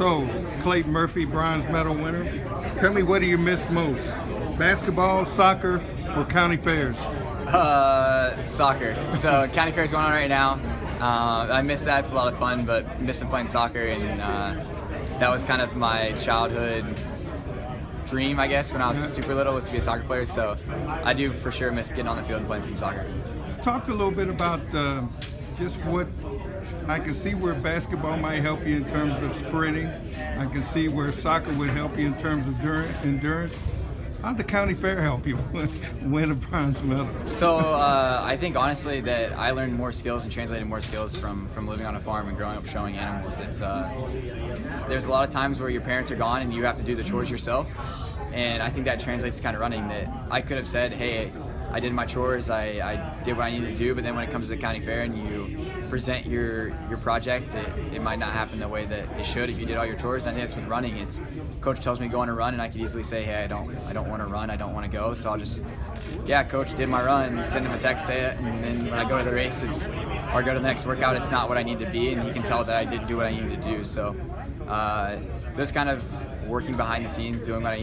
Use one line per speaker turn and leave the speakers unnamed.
So, Clayton Murphy, bronze medal winner. Tell me, what do you miss most? Basketball, soccer, or county fairs?
Uh, soccer. So county fair is going on right now. Uh, I miss that. It's a lot of fun, but missing playing soccer, and uh, that was kind of my childhood dream, I guess, when I was super little, was to be a soccer player. So I do for sure miss getting on the field and playing some soccer.
Talk a little bit about uh, just what I can see where basketball might help you in terms of sprinting. I can see where soccer would help you in terms of endurance. How'd the county fair help you win a bronze medal?
So uh, I think honestly that I learned more skills and translated more skills from from living on a farm and growing up showing animals. It's uh, there's a lot of times where your parents are gone and you have to do the chores yourself, and I think that translates to kind of running. That I could have said, hey, I did my chores, I, I did what I needed to do, but then when it comes to the county fair and you present your your project, it, it might not happen the way that it should if you did all your chores. And I think that's with running. It's coach tells me go on a run, and I could easily say, hey, I don't I don't want to run, I don't want to go, so I'll just yeah, coach did my run, send him a text, say it, and then when I go to the race, it's or go to the next workout, it's not what I need to be, and he can tell that I didn't do what I needed to do. So uh, those kind of working behind the scenes, doing what I